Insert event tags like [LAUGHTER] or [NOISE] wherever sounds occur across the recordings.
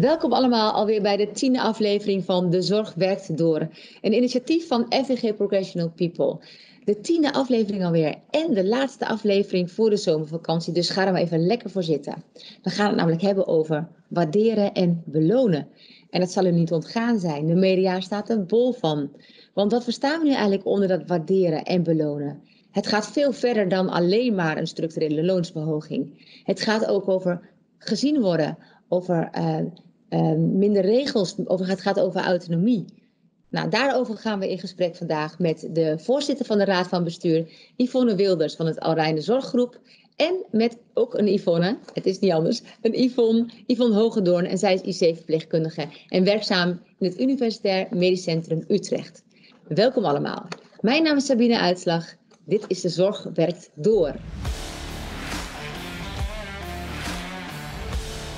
Welkom allemaal alweer bij de tiende aflevering van De Zorg Werkt Door. Een initiatief van FVG Progressional People. De tiende aflevering alweer en de laatste aflevering voor de zomervakantie. Dus ga er maar even lekker voor zitten. We gaan het namelijk hebben over waarderen en belonen. En dat zal u niet ontgaan zijn. De media staat er bol van. Want wat verstaan we nu eigenlijk onder dat waarderen en belonen? Het gaat veel verder dan alleen maar een structurele loonsverhoging. Het gaat ook over gezien worden, over uh, uh, minder regels, over, het gaat over autonomie. Nou, daarover gaan we in gesprek vandaag met de voorzitter van de Raad van Bestuur, Yvonne Wilders van het Alrijne Zorggroep. En met ook een Yvonne, het is niet anders, een Yvonne, Yvonne Hogedoorn. En zij is IC-verpleegkundige en werkzaam in het Universitair Medisch Centrum Utrecht. Welkom allemaal. Mijn naam is Sabine Uitslag. Dit is De Zorg Werkt Door.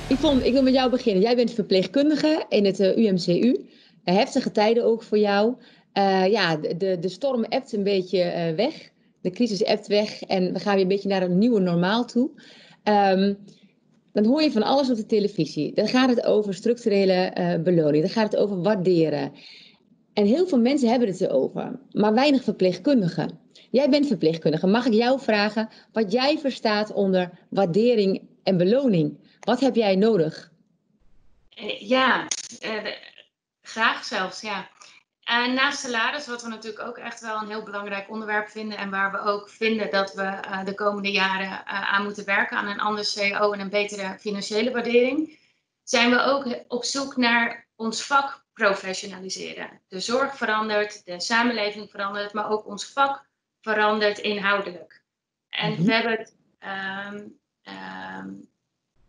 Yvonne, ik wil met jou beginnen. Jij bent verpleegkundige in het UMCU. heftige tijden ook voor jou. Uh, ja, de, de storm ebt een beetje uh, weg. De crisis ebt weg en we gaan weer een beetje naar een nieuwe normaal toe. Um, dan hoor je van alles op de televisie. Dan gaat het over structurele beloning. Dan gaat het over waarderen. En heel veel mensen hebben het erover, maar weinig verpleegkundigen. Jij bent verpleegkundige. Mag ik jou vragen wat jij verstaat onder waardering en beloning? Wat heb jij nodig? Ja, eh, graag zelfs, ja. En naast salaris, wat we natuurlijk ook echt wel een heel belangrijk onderwerp vinden en waar we ook vinden dat we uh, de komende jaren uh, aan moeten werken aan een ander CO en een betere financiële waardering, zijn we ook op zoek naar ons vak professionaliseren. De zorg verandert, de samenleving verandert, maar ook ons vak verandert inhoudelijk. En mm -hmm. we hebben het um, um,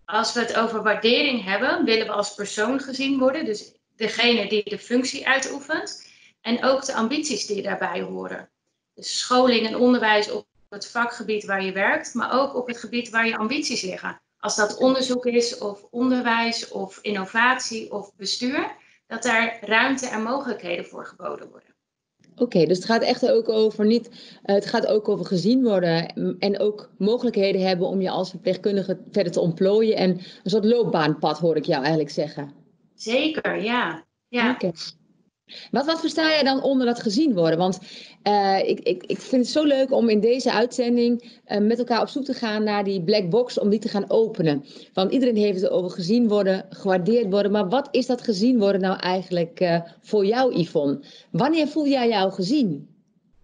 als we het over waardering hebben, willen we als persoon gezien worden. Dus degene die de functie uitoefent. En ook de ambities die daarbij horen. Dus scholing en onderwijs op het vakgebied waar je werkt, maar ook op het gebied waar je ambities liggen. Als dat onderzoek is, of onderwijs, of innovatie, of bestuur, dat daar ruimte en mogelijkheden voor geboden worden. Oké, dus het gaat echt ook over niet, uh, het gaat ook over gezien worden en ook mogelijkheden hebben om je als verpleegkundige verder te ontplooien en een soort loopbaanpad hoor ik jou eigenlijk zeggen. Zeker, ja. ja. Okay. Wat, wat versta jij dan onder dat gezien worden? Want uh, ik, ik, ik vind het zo leuk om in deze uitzending uh, met elkaar op zoek te gaan naar die black box, om die te gaan openen. Want iedereen heeft het over gezien worden, gewaardeerd worden. Maar wat is dat gezien worden nou eigenlijk uh, voor jou, Yvonne? Wanneer voel jij jou gezien?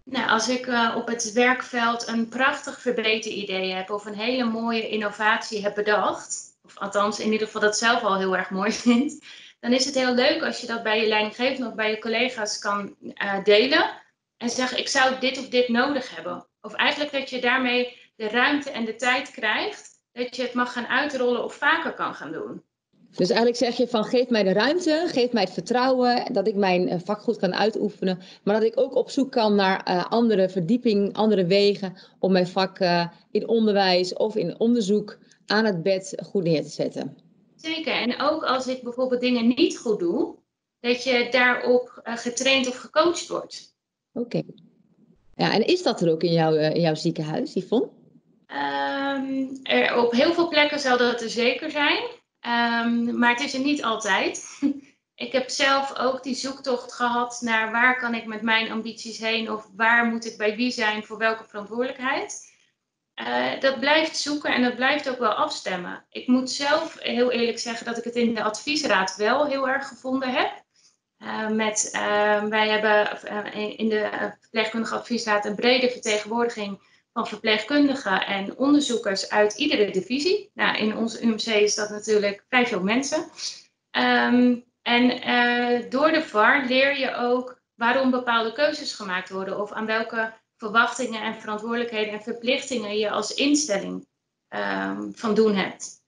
Nou, als ik op het werkveld een prachtig verbeterd idee heb of een hele mooie innovatie heb bedacht, of althans in ieder geval dat zelf al heel erg mooi [LAUGHS] vind dan is het heel leuk als je dat bij je leidinggevende of bij je collega's kan uh, delen. En zeggen, ik zou dit of dit nodig hebben. Of eigenlijk dat je daarmee de ruimte en de tijd krijgt dat je het mag gaan uitrollen of vaker kan gaan doen. Dus eigenlijk zeg je van geef mij de ruimte, geef mij het vertrouwen dat ik mijn eh, vak goed kan uitoefenen. Maar dat ik ook op zoek kan naar uh, andere verdieping, andere wegen om mijn vak in onderwijs of in onderzoek aan het bed goed neer te zetten. Zeker. En ook als ik bijvoorbeeld dingen niet goed doe, dat je daarop uh, getraind of gecoacht wordt. Oké. Okay. Ja, en is dat er ook in, jou, uh, in jouw ziekenhuis, Yvonne? Um, er, op heel veel plekken zal dat er zeker zijn. Um, maar het is er niet altijd. [LAUGHS] ik heb zelf ook die zoektocht gehad naar waar kan ik met mijn ambities heen of waar moet ik bij wie zijn voor welke verantwoordelijkheid. Uh, dat blijft zoeken en dat blijft ook wel afstemmen. Ik moet zelf heel eerlijk zeggen dat ik het in de adviesraad wel heel erg gevonden heb. Uh, met, uh, wij hebben in de verpleegkundige adviesraad een brede vertegenwoordiging van verpleegkundigen en onderzoekers uit iedere divisie. Nou, in ons UMC is dat natuurlijk vrij veel mensen. Um, en door de VAR leer je ook waarom bepaalde keuzes gemaakt worden of aan welke verwachtingen en verantwoordelijkheden en verplichtingen je als instelling um, van doen hebt.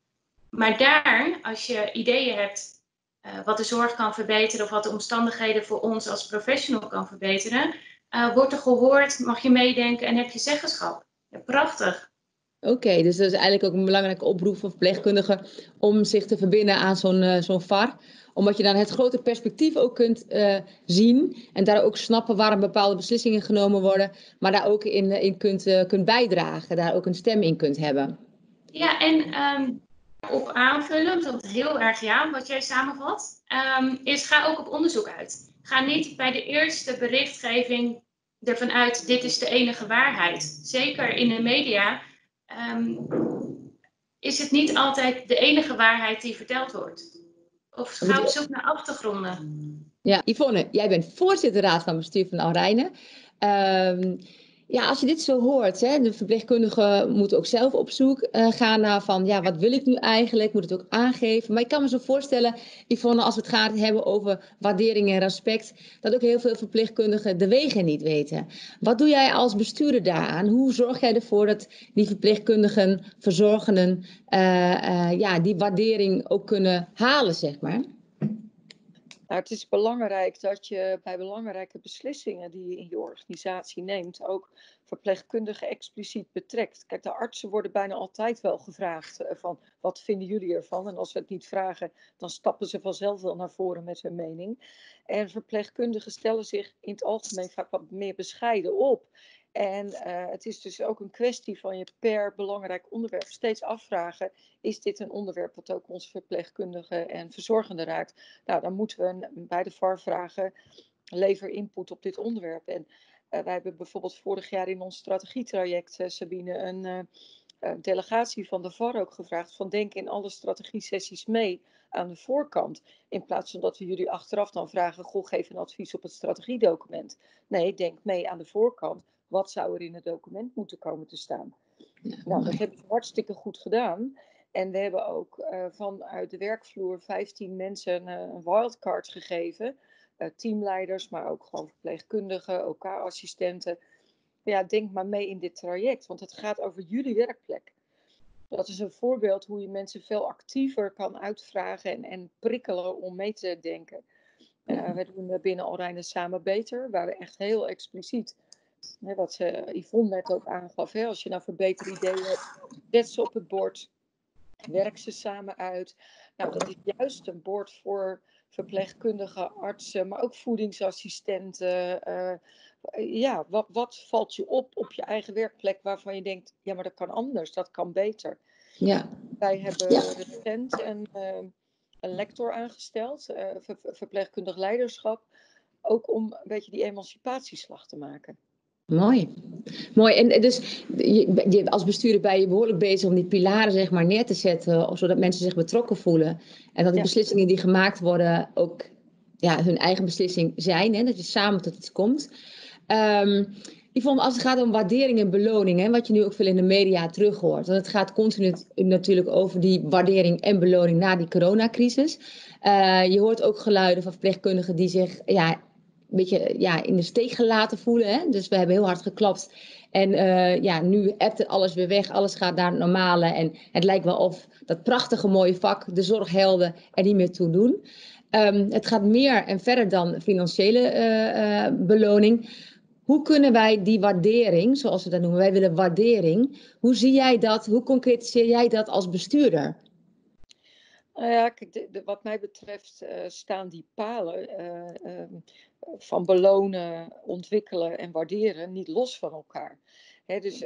Maar daar, als je ideeën hebt uh, wat de zorg kan verbeteren of wat de omstandigheden voor ons als professional kan verbeteren, uh, wordt er gehoord, mag je meedenken en heb je zeggenschap. Prachtig. Oké, dus dat is eigenlijk ook een belangrijke oproep voor verpleegkundigen om zich te verbinden aan zo'n uh, zo'n VAR omdat je dan het grote perspectief ook kunt uh, zien. En daar ook snappen waarom bepaalde beslissingen genomen worden. Maar daar ook in, in kunt, uh, kunt bijdragen. Daar ook een stem in kunt hebben. Ja, en um, op aanvullen, dat heel erg ja, wat jij samenvat, um, is ga ook op onderzoek uit. Ga niet bij de eerste berichtgeving ervan uit, dit is de enige waarheid. Zeker in de media um, is het niet altijd de enige waarheid die verteld wordt. Of ga op zoek naar achtergronden. Ja, Yvonne, jij bent voorzitter raad van bestuur van Alrijnen. Um, ja, als je dit zo hoort, hè, de verpleegkundige moet ook zelf op zoek uh, gaan naar van, ja, wat wil ik nu eigenlijk? Moet het ook aangeven. Maar ik kan me zo voorstellen, Yvonne, als we het gaat hebben over waardering en respect, dat ook heel veel verpleegkundigen de wegen niet weten. Wat doe jij als bestuurder daaraan? Hoe zorg jij ervoor dat die verpleegkundigen, verzorgenden, uh, ja, die waardering ook kunnen halen, zeg maar? Nou, het is belangrijk dat je bij belangrijke beslissingen die je in je organisatie neemt, ook verpleegkundigen expliciet betrekt. Kijk, de artsen worden bijna altijd wel gevraagd eh, van wat vinden jullie ervan? En als ze het niet vragen, dan stappen ze vanzelf wel naar voren met hun mening. En verpleegkundigen stellen zich in het algemeen vaak wat meer bescheiden op. En uh, het is dus ook een kwestie van je per belangrijk onderwerp steeds afvragen: is dit een onderwerp wat ook onze verpleegkundigen en verzorgenden raakt? Nou, dan moeten we bij de VAR vragen: lever input op dit onderwerp. En uh, wij hebben bijvoorbeeld vorig jaar in ons strategietraject, uh, Sabine, een delegatie van de VAR ook gevraagd: van denk in alle strategiesessies mee aan de voorkant. In plaats van dat we jullie achteraf dan vragen: goh, geef een advies op het strategiedocument. Nee, denk mee aan de voorkant wat zou er in het document moeten komen te staan? nou, dat hebben we hartstikke goed gedaan. En we hebben ook uh, vanuit de werkvloer 15 mensen uh, een wildcard gegeven. Uh, teamleiders, maar ook gewoon verpleegkundigen, OK-assistenten. Ja, denk maar mee in dit traject, want het gaat over jullie werkplek. Dat is een voorbeeld hoe je mensen veel actiever kan uitvragen en, en prikkelen om mee te denken. we doen binnen Alreine Samen Beter, waar we echt heel expliciet wat ze, Yvonne net ook aangaf, hè, als je nou verbeterde ideeën hebt, zet ze op het bord, werk ze samen uit. Nou, dat is juist een bord voor verpleegkundigen, artsen, maar ook voedingsassistenten. Uh, ja, wat, wat valt je op op je eigen werkplek waarvan je denkt, ja, maar dat kan anders, dat kan beter. Ja. Wij hebben ja. recent een, uh, een lector aangesteld, uh, ver, verpleegkundig leiderschap, ook om een beetje die emancipatieslag te maken. Mooi. Mooi. En dus je, als bestuurder ben je behoorlijk bezig om die pilaren zeg maar neer te zetten, zodat mensen zich betrokken voelen. En dat de beslissingen die gemaakt worden ook ja, hun eigen beslissing zijn. Hè? Dat je samen tot iets komt. Um, Yvonne, als het gaat om waardering en beloning, hè, wat je nu ook veel in de media terug hoort. Want het gaat continu natuurlijk over die waardering en beloning na die coronacrisis. Uh, je hoort ook geluiden van verpleegkundigen die zich ja, beetje ja, in de steek gelaten voelen. Hè? Dus we hebben heel hard geklapt. En uh, ja, nu ebt alles weer weg. Alles gaat naar het normale. En het lijkt wel of dat prachtige mooie vak, de zorghelden, er niet meer toe doen. Um, het gaat meer en verder dan financiële uh, uh, beloning. Hoe kunnen wij die waardering, zoals we dat noemen, wij willen waardering. Hoe zie jij dat? Hoe concretiseer jij dat als bestuurder? Nou ja, wat mij betreft uh, staan die palen uh, uh, van belonen, ontwikkelen en waarderen niet los van elkaar. He, dus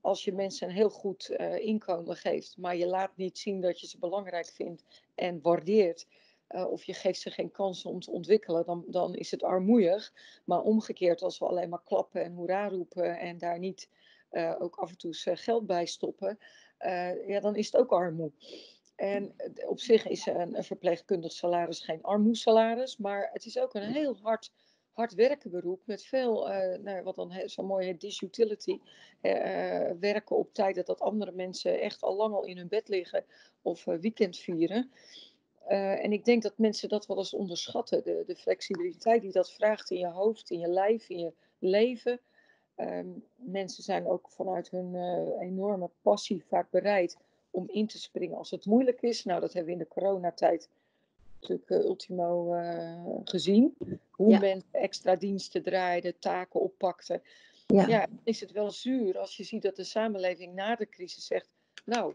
als je mensen een heel goed inkomen geeft, maar je laat niet zien dat je ze belangrijk vindt en waardeert, of je geeft ze geen kans om te ontwikkelen, dan, dan is het armoeig. Maar omgekeerd, als we alleen maar klappen en hoera roepen en daar niet ook af en toe geld bij stoppen, ja, dan is het ook armoe. En op zich is een, een verpleegkundig salaris geen armoesalaris, maar het is ook een heel hard, hard werken beroep met veel, uh, nou, wat dan zo mooi heet, disutility. Uh, werken op tijd dat, andere mensen echt al lang al in hun bed liggen of uh, weekend vieren. en ik denk dat mensen dat wel eens onderschatten, de, de flexibiliteit die dat vraagt in je hoofd, in je lijf, in je leven. Um, mensen zijn ook vanuit hun enorme passie vaak bereid om in te springen als het moeilijk is. Nou, dat hebben we in de coronatijd natuurlijk uh, ultimo uh, gezien. Hoe ja. mensen extra diensten draaiden, taken oppakten. Ja. ja, is het wel zuur als je ziet dat de samenleving na de crisis zegt, nou,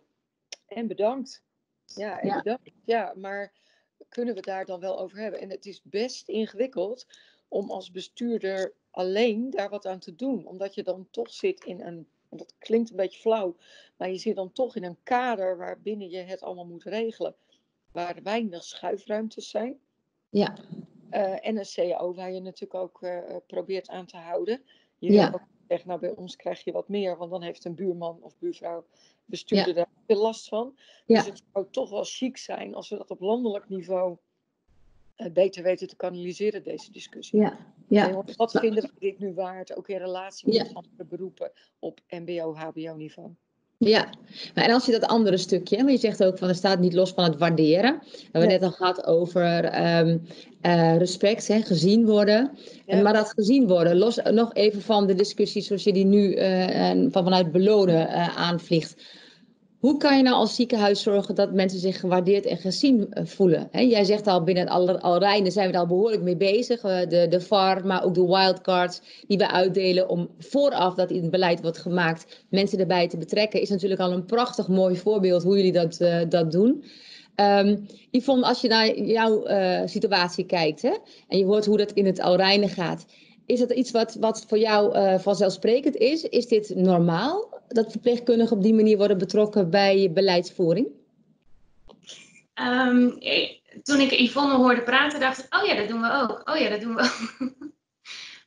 en bedankt. Ja, en ja. bedankt. Ja, maar kunnen we daar dan wel over hebben? En het is best ingewikkeld om als bestuurder alleen daar wat aan te doen. Omdat je dan toch zit in een En dat klinkt een beetje flauw, maar je zit dan toch in een kader waarbinnen je het allemaal moet regelen. Waar weinig schuifruimtes zijn. Ja. Uh, en een CAO waar je natuurlijk ook uh, probeert aan te houden. Je ja. ook zeggen, nou bij ons krijg je wat meer, want dan heeft een buurman of buurvrouw bestuurder daar veel last van. Ja. Dus het zou toch wel chic zijn als we dat op landelijk niveau beter weten te kanaliseren, deze discussie. Ja. Ja. En wat vinden we dit nu waard, ook in relatie met andere beroepen op MBO-HBO-niveau? Ja, en als je dat andere stukje, want je zegt ook van er staat niet los van het waarderen. We hebben net al gehad over um, uh, respect, hè, gezien worden. Ja. Maar dat gezien worden, los nog even van de discussie zoals je die nu uh, van vanuit belonen uh, aanvliegt. Hoe kan je nou als ziekenhuis zorgen dat mensen zich gewaardeerd en gezien eh, voelen? Jij zegt al, binnen het Alrijnen zijn we daar al behoorlijk mee bezig. Eh, de, de VAR, maar ook de wildcards die we uitdelen om vooraf dat in het beleid wordt gemaakt, mensen erbij te betrekken, is natuurlijk al een prachtig mooi voorbeeld hoe jullie dat, uh, dat doen. Um, Yvonne, als je naar jouw situatie kijkt hè, en je hoort hoe dat in het Alrijnen gaat, is dat iets wat, wat voor jou uh, vanzelfsprekend is? Is dit normaal? dat verpleegkundigen op die manier worden betrokken bij beleidsvoering? Um, toen ik Yvonne hoorde praten, dacht ik, oh ja, dat doen we ook. Oh ja, dat doen we ook. [LAUGHS]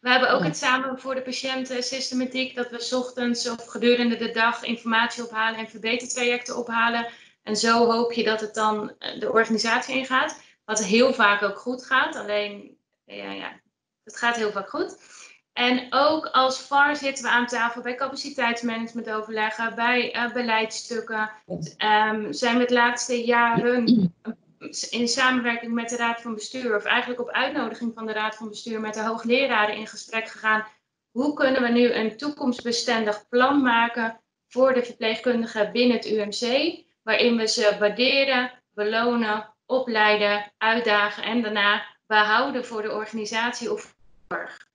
We hebben ook het samen voor de patiënten systematiek dat we ochtends of gedurende de dag informatie ophalen en verbetertrajecten ophalen. En zo hoop je dat het dan eh, de organisatie ingaat. Wat heel vaak ook goed gaat. Alleen, ja, ja het gaat heel vaak goed. En ook als VAR zitten we aan tafel bij capaciteitsmanagement overleggen, bij uh, beleidsstukken. Um, zijn we het laatste jaren in samenwerking met de Raad van Bestuur, of eigenlijk op uitnodiging van de Raad van Bestuur, met de hoogleraren in gesprek gegaan. Hoe kunnen we nu een toekomstbestendig plan maken voor de verpleegkundigen binnen het UMC, waarin we ze waarderen, belonen, opleiden, uitdagen en daarna behouden voor de organisatie of zorg.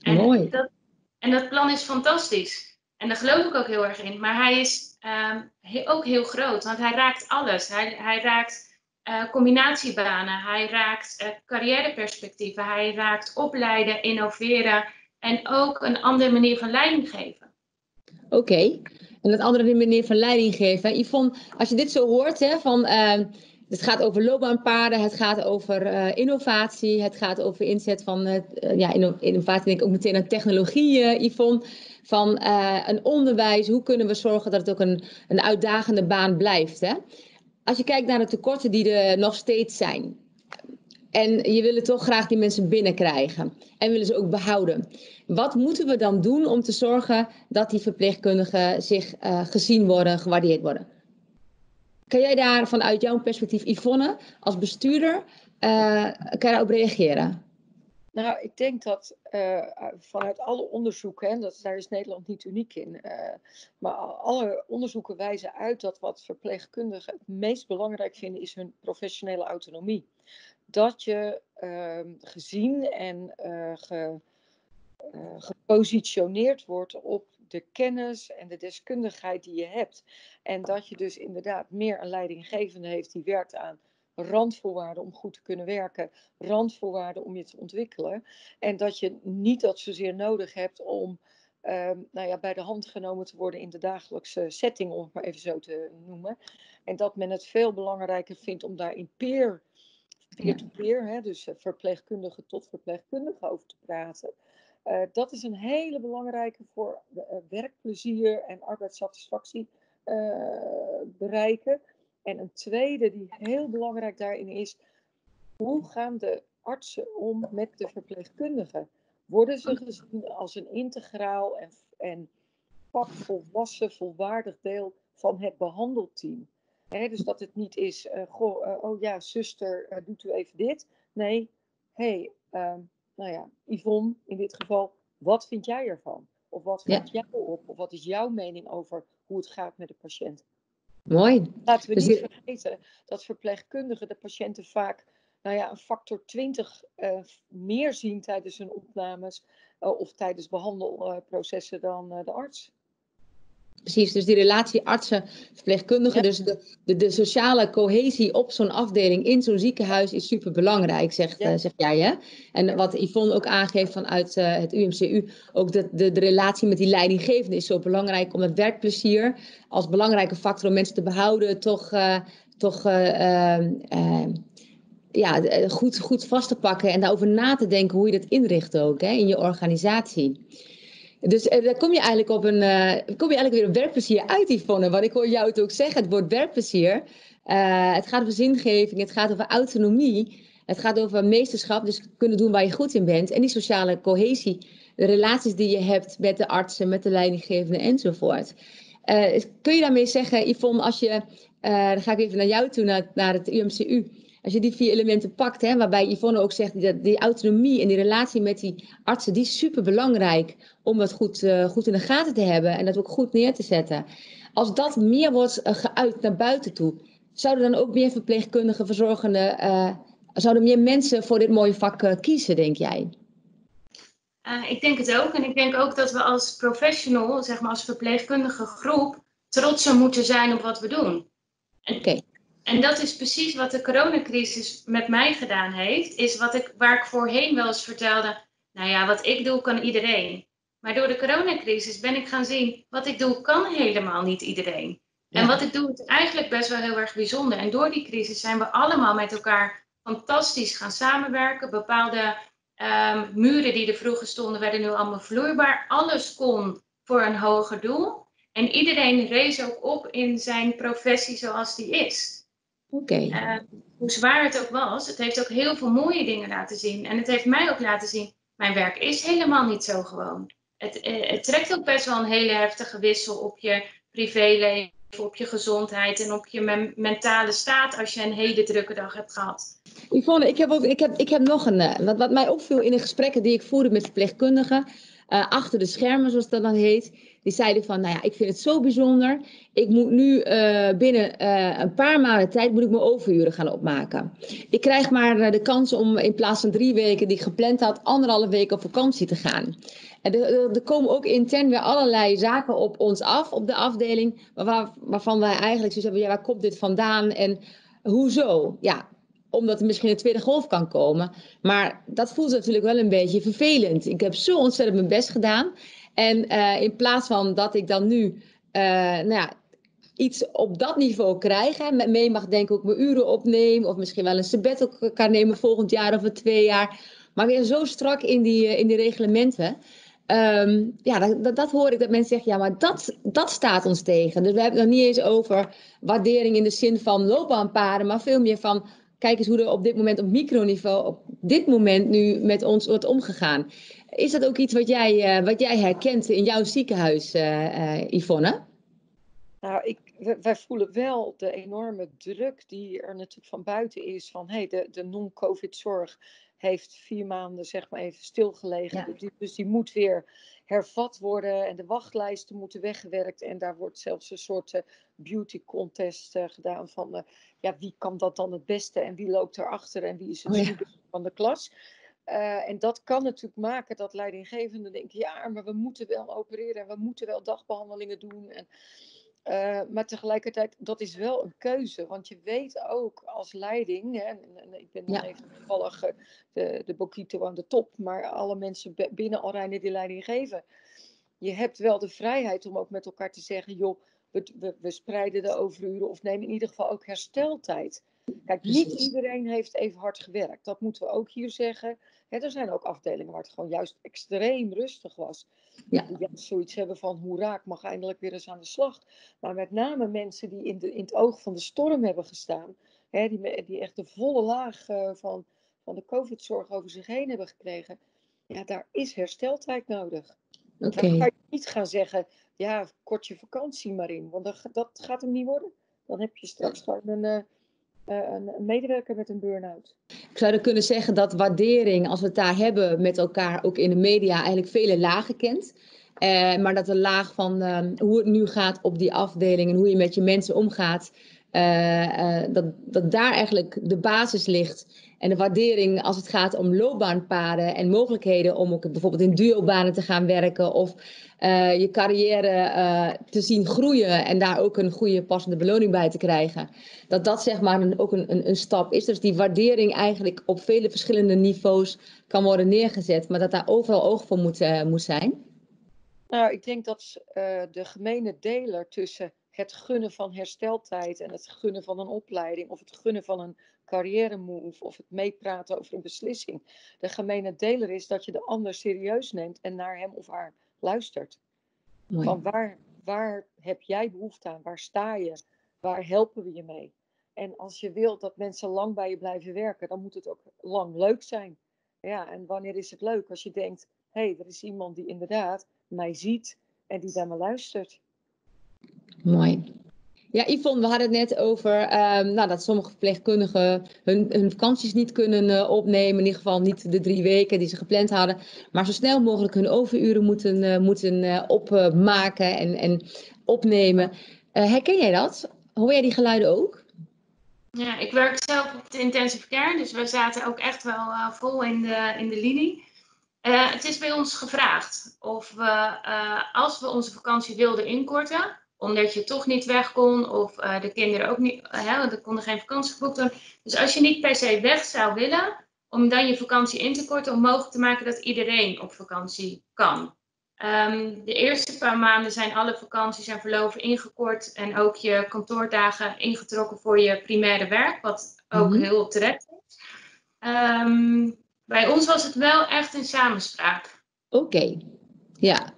En Mooi. Dat, en dat plan is fantastisch. En daar geloof ik ook heel erg in. Maar hij is um, ook heel groot, want hij raakt alles. Hij, hij raakt uh, combinatiebanen, hij raakt uh, carrièreperspectieven, hij raakt opleiden, innoveren en ook een andere manier van leiding geven. Oké, okay. en een andere manier van leiding geven. Yvonne, als je dit zo hoort, hè, van... Uh, het gaat over loopbaanpaden, het gaat over uh, innovatie, het gaat over inzet van uh, ja, innovatie, denk ik ook meteen aan technologie, Yvonne. Van een onderwijs, hoe kunnen we zorgen dat het ook een, een uitdagende baan blijft? Hè? Als je kijkt naar de tekorten die er nog steeds zijn. En je wil toch graag die mensen binnenkrijgen. En willen ze ook behouden. Wat moeten we dan doen om te zorgen dat die verpleegkundigen zich gezien worden, gewaardeerd worden? Kan jij daar vanuit jouw perspectief, Yvonne, als bestuurder, uh, kan daarop reageren? Nou, ik denk dat uh, vanuit alle onderzoeken, en dat, daar is Nederland niet uniek in, uh, maar alle onderzoeken wijzen uit dat wat verpleegkundigen het meest belangrijk vinden, is hun professionele autonomie. Dat je uh, gezien en ge, gepositioneerd wordt op de kennis en de deskundigheid die je hebt. En dat je dus inderdaad meer een leidinggevende heeft die werkt aan randvoorwaarden om goed te kunnen werken, randvoorwaarden om je te ontwikkelen. En dat je niet dat zozeer nodig hebt om uh, nou ja, bij de hand genomen te worden in de dagelijkse setting, om het maar even zo te noemen. En dat men het veel belangrijker vindt om daar in peer, peer-to-peer, dus eh, verpleegkundige tot verpleegkundige over te praten. Uh, dat is een hele belangrijke voor de, uh, werkplezier en arbeidssatisfactie uh, bereiken. En een tweede die heel belangrijk daarin is, hoe gaan de artsen om met de verpleegkundigen? Worden ze gezien als een integraal en, en volwassen, volwaardig deel van het behandelteam? He, dus dat het niet is, goh, oh ja, zuster, doet u even dit. Nee, hey, um, nou ja, Yvonne in dit geval, wat vind jij ervan? Of wat valt ja. jou op? Of wat is jouw mening over hoe het gaat met de patiënt? Mooi. Laten we dus niet vergeten dat verpleegkundigen de patiënten vaak nou ja, een factor 20 uh, meer zien tijdens hun opnames uh, of tijdens behandelprocessen dan uh, de arts. Precies, dus die relatie artsen-verpleegkundigen, dus de, de, de, sociale cohesie op zo'n afdeling in zo'n ziekenhuis is super belangrijk, zegt, ja. uh, zeg jij. Hè? En wat Yvonne ook aangeeft vanuit uh, het UMCU, ook de, de, de relatie met die leidinggevende is zo belangrijk om het werkplezier als belangrijke factor om mensen te behouden, toch, uh, toch ja, goed, goed vast te pakken en daarover na te denken hoe je dat inricht ook hè, in je organisatie. Dus uh, daar kom je eigenlijk op een, uh, kom je eigenlijk weer op werkplezier uit, Yvonne. Want ik hoor jou ook zeggen, het woord werkplezier. Uh, het gaat over zingeving, het gaat over autonomie. Het gaat over meesterschap, dus kunnen doen waar je goed in bent. En die sociale cohesie, de relaties die je hebt met de artsen, met de leidinggevende enzovoort. kun je daarmee zeggen, Yvonne, als je, dan ga ik even naar jou toe, naar, naar het UMCU als je die vier elementen pakt, hè, waarbij Yvonne ook zegt, die, die autonomie en die relatie met die artsen, die is super belangrijk om dat goed, uh, goed in de gaten te hebben en dat ook goed neer te zetten. Als dat meer wordt uh, geuit naar buiten toe, zouden dan ook meer verpleegkundigen, verzorgenden, uh, zouden meer mensen voor dit mooie vak kiezen, denk jij? ik denk het ook. En ik denk ook dat we als professional, zeg maar als verpleegkundige groep, trotser moeten zijn op wat we doen. Oké. En dat is precies wat de coronacrisis met mij gedaan heeft. Is wat ik, waar ik voorheen wel eens vertelde. Nou ja, wat ik doe kan iedereen. Maar door de coronacrisis ben ik gaan zien. Wat ik doe kan helemaal niet iedereen. En wat ik doe is eigenlijk best wel heel erg bijzonder. En door die crisis zijn we allemaal met elkaar fantastisch gaan samenwerken. Bepaalde um, muren die er vroeger stonden, werden nu allemaal vloeibaar. Alles kon voor een hoger doel. En iedereen rees ook op in zijn professie zoals die is. Okay. Uh, hoe zwaar het ook was, het heeft ook heel veel mooie dingen laten zien. En het heeft mij ook laten zien, mijn werk is helemaal niet zo gewoon. Het, uh, het trekt ook best wel een hele heftige wissel op je privéleven, op je gezondheid en op je me mentale staat als je een hele drukke dag hebt gehad. Yvonne, ik heb, ook, ik heb, ik heb nog een, uh, wat, wat mij opviel in de gesprekken die ik voerde met verpleegkundigen, uh, achter de schermen zoals dat dan heet, die zeiden van, nou ja, ik vind het zo bijzonder. Ik moet nu uh, binnen uh, een paar maanden tijd moet ik mijn overuren gaan opmaken. Ik krijg maar uh, de kans om in plaats van drie weken die ik gepland had, anderhalve week op vakantie te gaan. En er, komen ook intern weer allerlei zaken op ons af, op de afdeling, waar, waarvan wij eigenlijk zo hebben, ja, waar komt dit vandaan en hoezo? Ja, omdat er misschien een tweede golf kan komen. Maar dat voelt natuurlijk wel een beetje vervelend. Ik heb zo ontzettend mijn best gedaan. En uh, in plaats van dat ik dan nu uh, nou ja, iets op dat niveau krijg, met mee mag denken ook mijn uren opnemen, of misschien wel een sabbatical kan nemen volgend jaar of twee jaar, maar weer zo strak in die, in die reglementen. Um, ja, dat, dat, hoor ik dat mensen zeggen, ja, maar dat, dat staat ons tegen. Dus we hebben het nog niet eens over waardering in de zin van loopbaanpaden, maar veel meer van, kijk eens hoe er op dit moment op microniveau, op dit moment nu met ons wordt omgegaan. Is dat ook iets wat jij, uh, wat jij herkent in jouw ziekenhuis, uh, Yvonne? Nou, ik, wij voelen wel de enorme druk die er natuurlijk van buiten is. Van hey, de, de non-COVID-zorg heeft vier maanden zeg maar even stilgelegen. Ja. Dus die moet weer hervat worden en de wachtlijsten moeten weggewerkt. En daar wordt zelfs een soort beauty contest uh, gedaan van uh, ja, wie kan dat dan het beste en wie loopt erachter en wie is het oh, ja. van de klas. Uh, en dat kan natuurlijk maken dat leidinggevenden denken, ja, maar we moeten wel opereren en we moeten wel dagbehandelingen doen. En, uh, maar tegelijkertijd, dat is wel een keuze. Want je weet ook als leiding, hè, en, en ik ben dan ja. even toevallig uh, de, de Bokito aan de top, maar alle mensen binnen Alreine die leiding geven. Je hebt wel de vrijheid om ook met elkaar te zeggen, joh, we, we, we spreiden de overuren of neem in ieder geval ook hersteltijd. Kijk, niet iedereen heeft even hard gewerkt. Dat moeten we ook hier zeggen. He, er zijn ook afdelingen waar het gewoon juist extreem rustig was. Ja. Die juist zoiets hebben van, hoera, ik mag eindelijk weer eens aan de slag. Maar met name mensen die in, de, in het oog van de storm hebben gestaan. He, die, die echt de volle laag uh, van, van de covid-zorg over zich heen hebben gekregen. Ja, daar is hersteltijd nodig. Okay. Dan kan je niet gaan zeggen, ja, kort je vakantie maar in. Want dat, dat gaat hem niet worden. Dan heb je straks gewoon een... Uh, een medewerker met een burn-out. Ik zou er kunnen zeggen dat waardering, als we het daar hebben met elkaar, ook in de media, eigenlijk vele lagen kent. Uh, maar dat de laag van uh, hoe het nu gaat op die afdeling en hoe je met je mensen omgaat, dat, dat daar eigenlijk de basis ligt. En de waardering als het gaat om loopbaanpaden en mogelijkheden om ook bijvoorbeeld in duobanen te gaan werken of uh, je carrière te zien groeien en daar ook een goede passende beloning bij te krijgen. Dat dat zeg maar ook een, een, een, stap is. Dus die waardering eigenlijk op vele verschillende niveaus kan worden neergezet, maar dat daar overal oog voor moet, moet zijn. Nou, ik denk dat de gemene deler tussen het gunnen van hersteltijd en het gunnen van een opleiding of het gunnen van een carrière move of het meepraten over een beslissing. De gemene deler is dat je de ander serieus neemt en naar hem of haar luistert. Van waar, waar heb jij behoefte aan? Waar sta je? Waar helpen we je mee? En als je wilt dat mensen lang bij je blijven werken, dan moet het ook lang leuk zijn. Ja, en wanneer is het leuk? Als je denkt, hé, hey, er is iemand die inderdaad mij ziet en die naar me luistert. Mooi. Ja, Yvonne, we hadden het net over um, nou, dat sommige verpleegkundigen hun, hun vakanties niet kunnen uh, opnemen. In ieder geval niet de drie weken die ze gepland hadden. Maar zo snel mogelijk hun overuren moeten, uh, moeten uh, opmaken en, en opnemen. herken jij dat? Hoor jij die geluiden ook? Ja, ik werk zelf op de intensive care. Dus we zaten ook echt wel vol in de, in de linie. het is bij ons gevraagd of we, als we onze vakantie wilden inkorten omdat je toch niet weg kon of uh, de kinderen ook niet, uh, hè, er konden geen vakantie geboekt worden. Dus als je niet per se weg zou willen, om dan je vakantie in te korten, om mogelijk te maken dat iedereen op vakantie kan. Um, de eerste paar maanden zijn alle vakanties en verloven ingekort en ook je kantoordagen ingetrokken voor je primaire werk, wat ook mm -hmm. heel terecht is. Um, bij ons was het wel echt een samenspraak. Oké, okay. ja.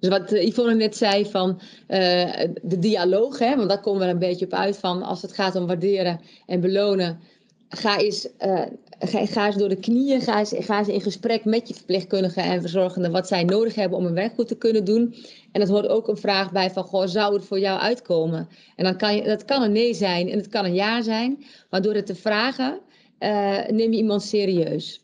Dus wat eh, Yvonne net zei van uh, de dialoog, hè, want daar komen we een beetje op uit van als het gaat om waarderen en belonen. Ga eens, uh, ga, eens door de knieën, ga eens, ga eens in gesprek met je verpleegkundigen en verzorgenden wat zij nodig hebben om hun werk goed te kunnen doen. En dat hoort ook een vraag bij van, goh, zou het voor jou uitkomen? En dan kan je, dat kan een nee zijn en het kan een ja zijn, maar door het te vragen neem je iemand serieus.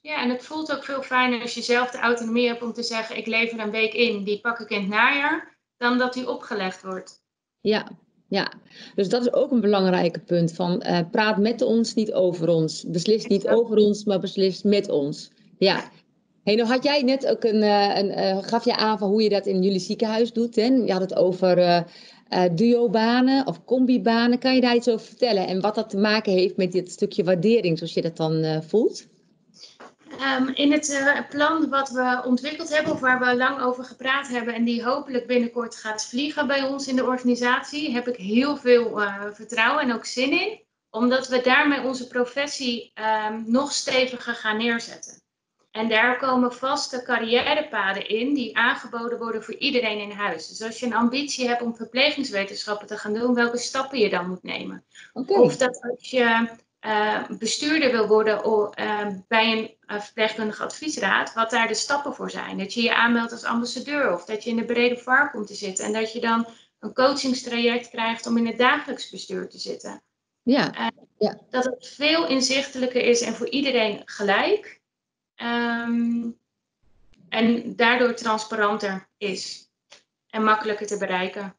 Ja, en het voelt ook veel fijner als je zelf de autonomie hebt om te zeggen: ik lever een week in, die pak ik in het najaar, dan dat die opgelegd wordt. Ja, ja, dus dat is ook een belangrijk punt. Van, uh, praat met ons, niet over ons. Beslis niet over ons, maar beslis met ons. Ja. Hey, nou had jij net ook een, uh, een uh, gaf je aan van hoe je dat in jullie ziekenhuis doet. Hè? Je had het over duobanen of combibanen. Kan je daar iets over vertellen? En wat dat te maken heeft met dit stukje waardering, zoals je dat dan voelt? Um, in het uh, plan wat we ontwikkeld hebben, of waar we lang over gepraat hebben, en die hopelijk binnenkort gaat vliegen bij ons in de organisatie, heb ik heel veel uh, vertrouwen en ook zin in, omdat we daarmee onze professie um, nog steviger gaan neerzetten. En daar komen vaste carrièrepaden in die aangeboden worden voor iedereen in huis. Dus als je een ambitie hebt om verplegingswetenschappen te gaan doen, welke stappen je dan moet nemen. Okay. Of dat als je uh, bestuurder wil worden uh, bij een uh, verpleegkundige adviesraad, wat daar de stappen voor zijn. Dat je je aanmeldt als ambassadeur of dat je in de brede VAR komt te zitten en dat je dan een coachingstraject krijgt om in het dagelijks bestuur te zitten. Ja. ja. Dat het veel inzichtelijker is en voor iedereen gelijk. Um, en daardoor transparanter is en makkelijker te bereiken.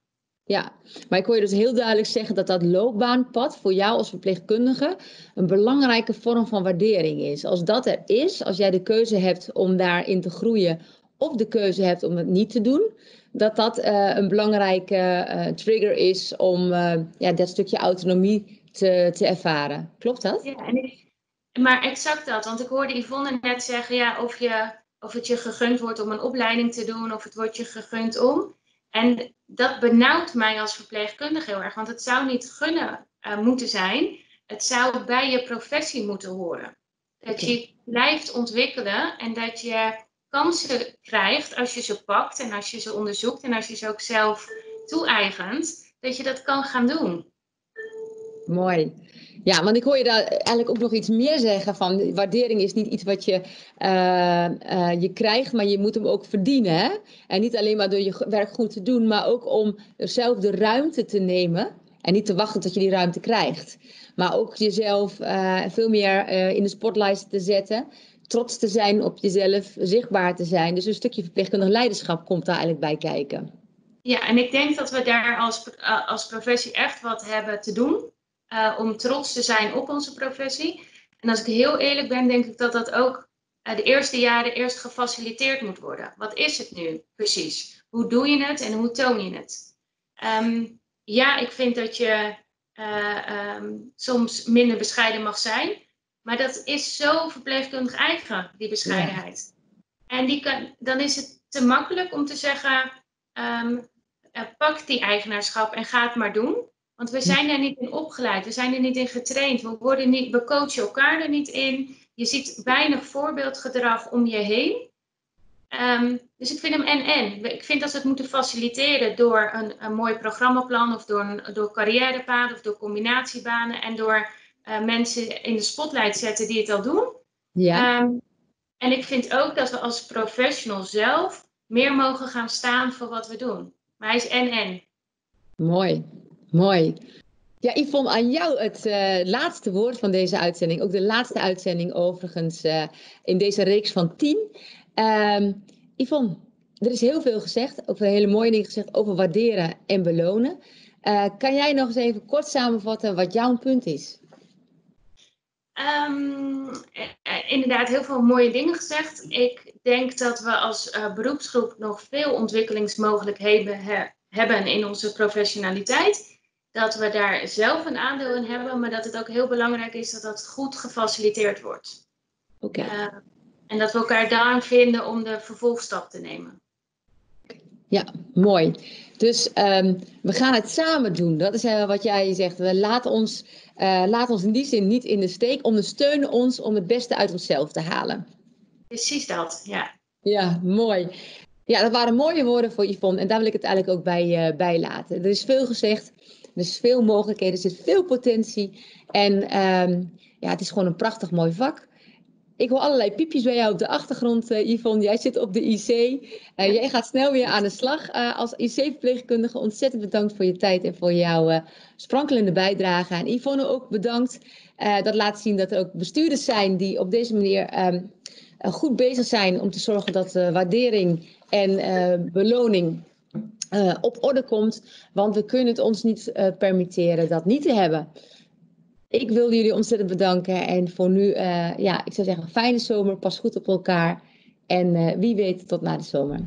Ja, maar ik hoor je dus heel duidelijk zeggen dat dat loopbaanpad voor jou als verpleegkundige een belangrijke vorm van waardering is. Als dat er is, als jij de keuze hebt om daarin te groeien of de keuze hebt om het niet te doen, dat dat uh, een belangrijke uh, trigger is om uh, ja, dat stukje autonomie te, te ervaren. Klopt dat? Ja, en ik, maar exact dat. Want ik hoorde Yvonne net zeggen, ja, of, je, of het je gegund wordt om een opleiding te doen, of het wordt je gegund om. En dat benauwt mij als verpleegkundige heel erg, want het zou niet gunnen uh, moeten zijn. Het zou bij je professie moeten horen. Dat je blijft ontwikkelen en dat je kansen krijgt als je ze pakt en als je ze onderzoekt en als je ze ook zelf toe-eigent, dat je dat kan gaan doen. Mooi. Ja, want ik hoor je daar eigenlijk ook nog iets meer zeggen van waardering is niet iets wat je, uh, uh, je krijgt, maar je moet hem ook verdienen. Hè? En niet alleen maar door je werk goed te doen, maar ook om zelf de ruimte te nemen en niet te wachten tot je die ruimte krijgt. Maar ook jezelf uh, veel meer in de spotlight te zetten, trots te zijn op jezelf, zichtbaar te zijn. Dus een stukje verpleegkundig leiderschap komt daar eigenlijk bij kijken. Ja, en ik denk dat we daar als, als professie echt wat hebben te doen uh, om trots te zijn op onze professie. En als ik heel eerlijk ben, denk ik dat dat ook de eerste jaren eerst gefaciliteerd moet worden. Wat is het nu precies? Hoe doe je het en hoe toon je het? Ehm, ja, ik vind dat je ehm, soms minder bescheiden mag zijn. Maar dat is zo verpleegkundig eigen, die bescheidenheid. En die kan, dan is het te makkelijk om te zeggen: um, pak die eigenaarschap en ga het maar doen. Want we zijn daar niet in opgeleid, we zijn er niet in getraind, we, worden niet, we coachen elkaar er niet in. Je ziet weinig voorbeeldgedrag om je heen. Ehm, dus ik vind hem en-en. Ik vind dat we het moeten faciliteren door een, een mooi programmaplan of door, een, door carrièrepaden of door combinatiebanen en door uh, mensen in de spotlight zetten die het al doen. Ja. Um, en ik vind ook dat we als professional zelf meer mogen gaan staan voor wat we doen. Maar hij is en-en. Mooi, mooi. Ja, Yvonne, aan jou het uh, laatste woord van deze uitzending. Ook de laatste uitzending overigens uh, in deze reeks van tien. Yvonne, er is heel veel gezegd, ook hele mooie dingen gezegd over waarderen en belonen. Uh, kan jij nog eens even kort samenvatten wat jouw punt is? Um, inderdaad, heel veel mooie dingen gezegd. Ik denk dat we als beroepsgroep nog veel ontwikkelingsmogelijkheden he hebben in onze professionaliteit. Dat we daar zelf een aandeel in hebben, maar dat het ook heel belangrijk is dat dat goed gefaciliteerd wordt. Oké. Okay. Uh, en dat we elkaar daarin vinden om de vervolgstap te nemen. Ja, mooi. Dus um, we gaan het samen doen. Dat is uh, wat jij zegt. We laten ons, uh, laten ons in die zin niet in de steek. Ondersteunen ons om het beste uit onszelf te halen. Precies dat, ja. Ja, mooi. Ja, dat waren mooie woorden voor Yvonne. En daar wil ik het eigenlijk ook bij, uh, bij laten. Er is veel gezegd. Is veel mogelijkheden. Er zit veel potentie. En um, ja, het is gewoon een prachtig mooi vak. Ik hoor allerlei piepjes bij jou op de achtergrond, uh, Yvonne. Jij zit op de IC. Uh, jij gaat snel weer aan de slag uh, als IC-verpleegkundige. Ontzettend bedankt voor je tijd en voor jouw sprankelende bijdrage. En Yvonne ook bedankt. dat laat zien dat er ook bestuurders zijn die op deze manier um, goed bezig zijn om te zorgen dat waardering en beloning op orde komt. Want we kunnen het ons niet permitteren dat niet te hebben. Ik wil jullie ontzettend bedanken. En voor nu, uh, ja, ik zou zeggen, fijne zomer. Pas goed op elkaar. En wie weet, tot na de zomer.